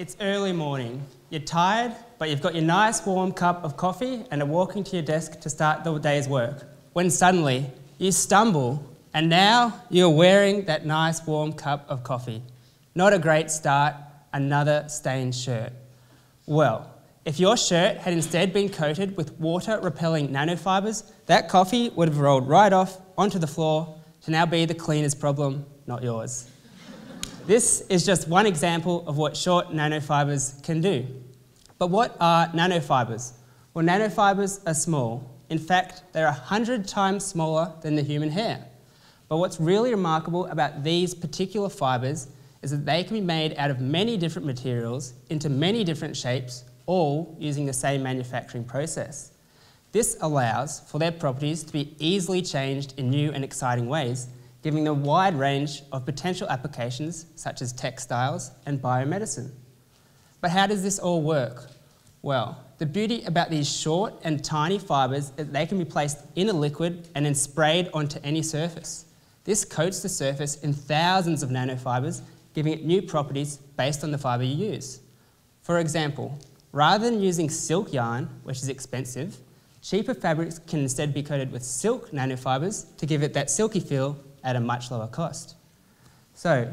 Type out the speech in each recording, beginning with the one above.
It's early morning. You're tired, but you've got your nice warm cup of coffee and are walking to your desk to start the day's work. When suddenly you stumble and now you're wearing that nice warm cup of coffee. Not a great start, another stained shirt. Well, if your shirt had instead been coated with water repelling nanofibers, that coffee would have rolled right off onto the floor to now be the cleaner's problem, not yours. This is just one example of what short nanofibers can do. But what are nanofibers? Well, nanofibers are small. In fact, they're 100 times smaller than the human hair. But what's really remarkable about these particular fibers is that they can be made out of many different materials into many different shapes, all using the same manufacturing process. This allows for their properties to be easily changed in new and exciting ways, giving a wide range of potential applications such as textiles and biomedicine. But how does this all work? Well, the beauty about these short and tiny fibres is that they can be placed in a liquid and then sprayed onto any surface. This coats the surface in thousands of nanofibres, giving it new properties based on the fibre you use. For example, rather than using silk yarn, which is expensive, cheaper fabrics can instead be coated with silk nanofibres to give it that silky feel at a much lower cost. So,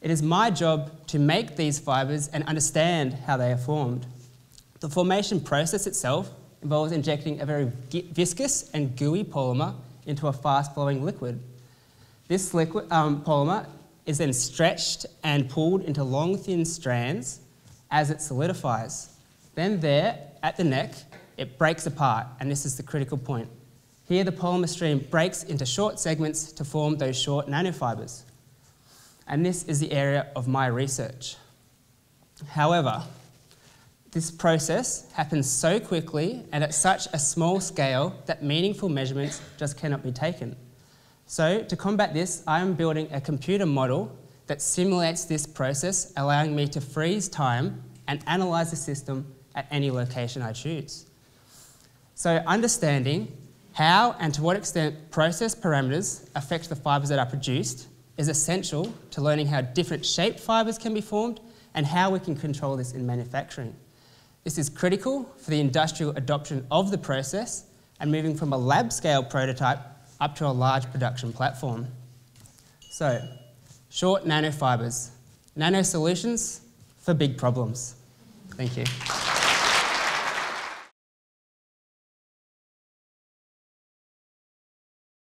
it is my job to make these fibres and understand how they are formed. The formation process itself involves injecting a very viscous and gooey polymer into a fast-flowing liquid. This liquid um, polymer is then stretched and pulled into long, thin strands as it solidifies. Then there, at the neck, it breaks apart, and this is the critical point. Here, the polymer stream breaks into short segments to form those short nanofibers. And this is the area of my research. However, this process happens so quickly and at such a small scale that meaningful measurements just cannot be taken. So, to combat this, I am building a computer model that simulates this process, allowing me to freeze time and analyse the system at any location I choose. So, understanding how and to what extent process parameters affect the fibres that are produced is essential to learning how different shaped fibres can be formed and how we can control this in manufacturing. This is critical for the industrial adoption of the process and moving from a lab scale prototype up to a large production platform. So, short nanofibres, nano solutions for big problems. Thank you.